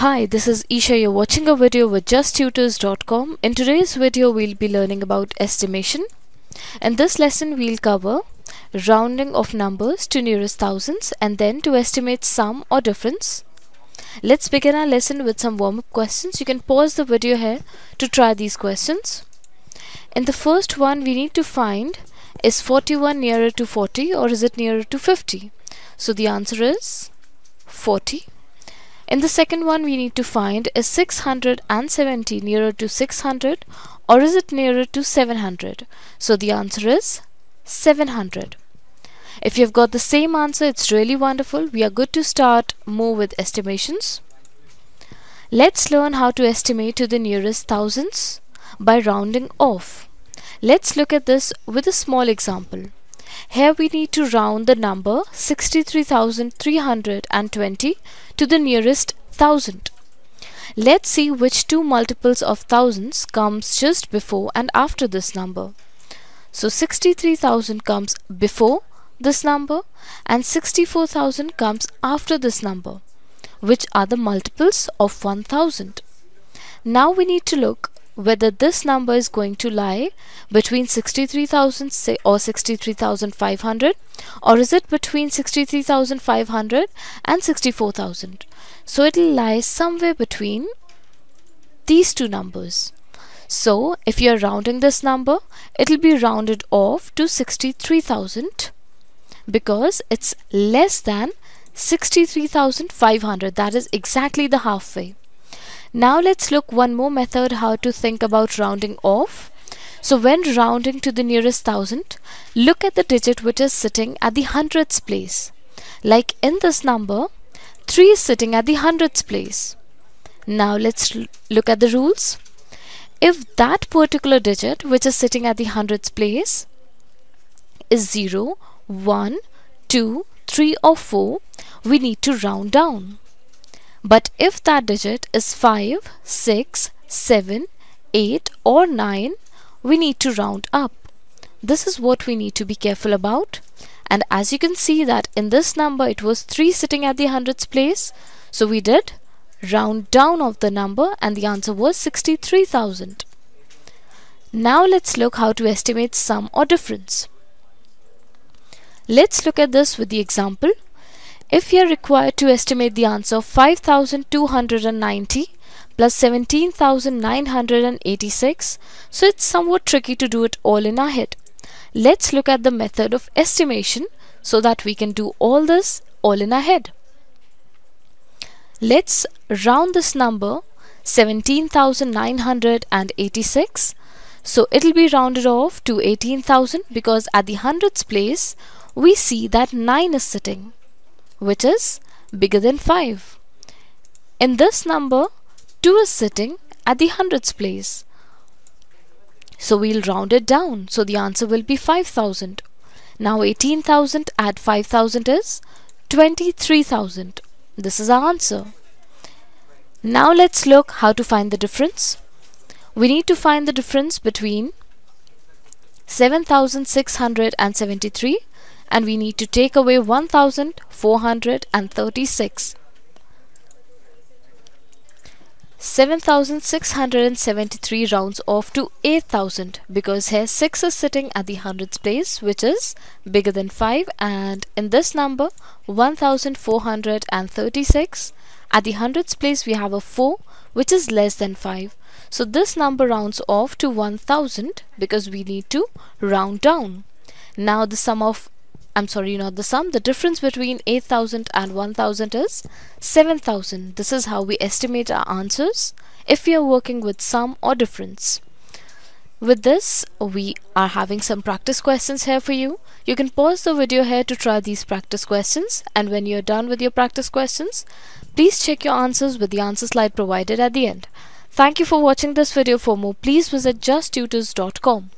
Hi, this is Isha. You're watching a video with justtutors.com. In today's video, we'll be learning about estimation. In this lesson, we'll cover rounding of numbers to nearest thousands and then to estimate sum or difference. Let's begin our lesson with some warm-up questions. You can pause the video here to try these questions. In the first one, we need to find is 41 nearer to 40 or is it nearer to 50? So the answer is 40. In the second one we need to find is 670 nearer to 600 or is it nearer to 700? So the answer is 700. If you've got the same answer it's really wonderful. We are good to start more with estimations. Let's learn how to estimate to the nearest thousands by rounding off. Let's look at this with a small example. Here we need to round the number 63,320 to the nearest thousand. Let's see which two multiples of thousands comes just before and after this number. So 63,000 comes before this number and 64,000 comes after this number which are the multiples of 1000. Now we need to look whether this number is going to lie between 63,000 or 63,500 or is it between 63,500 and 64,000 so it will lie somewhere between these two numbers. So if you are rounding this number it will be rounded off to 63,000 because it's less than 63,500 that is exactly the halfway now let's look one more method how to think about rounding off. So when rounding to the nearest thousand, look at the digit which is sitting at the hundreds place. Like in this number, 3 is sitting at the hundreds place. Now let's look at the rules. If that particular digit which is sitting at the hundreds place is 0, 1, 2, 3 or 4, we need to round down. But if that digit is 5, 6, 7, 8 or 9, we need to round up. This is what we need to be careful about. And as you can see that in this number it was 3 sitting at the hundreds place. So we did round down of the number and the answer was 63,000. Now let's look how to estimate sum or difference. Let's look at this with the example if you are required to estimate the answer of 5290 plus 17986, so it's somewhat tricky to do it all in our head. Let's look at the method of estimation so that we can do all this all in our head. Let's round this number 17,986 so it'll be rounded off to 18,000 because at the hundreds place we see that 9 is sitting which is bigger than 5. In this number, 2 is sitting at the hundreds place. So we'll round it down. So the answer will be 5000. Now 18,000 add 5,000 is 23,000. This is our answer. Now let's look how to find the difference. We need to find the difference between 7,673 and we need to take away 1436 7673 rounds off to 8000 because here 6 is sitting at the hundreds place which is bigger than 5 and in this number 1436 at the hundreds place we have a 4 which is less than 5 so this number rounds off to 1000 because we need to round down. Now the sum of I'm sorry, not the sum. The difference between 8000 and 1000 is 7000. This is how we estimate our answers if we are working with sum or difference. With this, we are having some practice questions here for you. You can pause the video here to try these practice questions and when you're done with your practice questions, please check your answers with the answer slide provided at the end. Thank you for watching this video. For more, please visit justtutors.com.